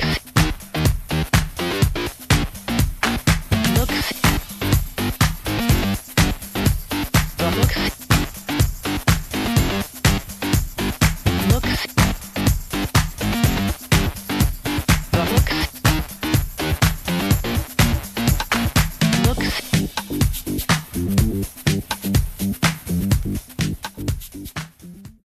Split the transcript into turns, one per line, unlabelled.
Max.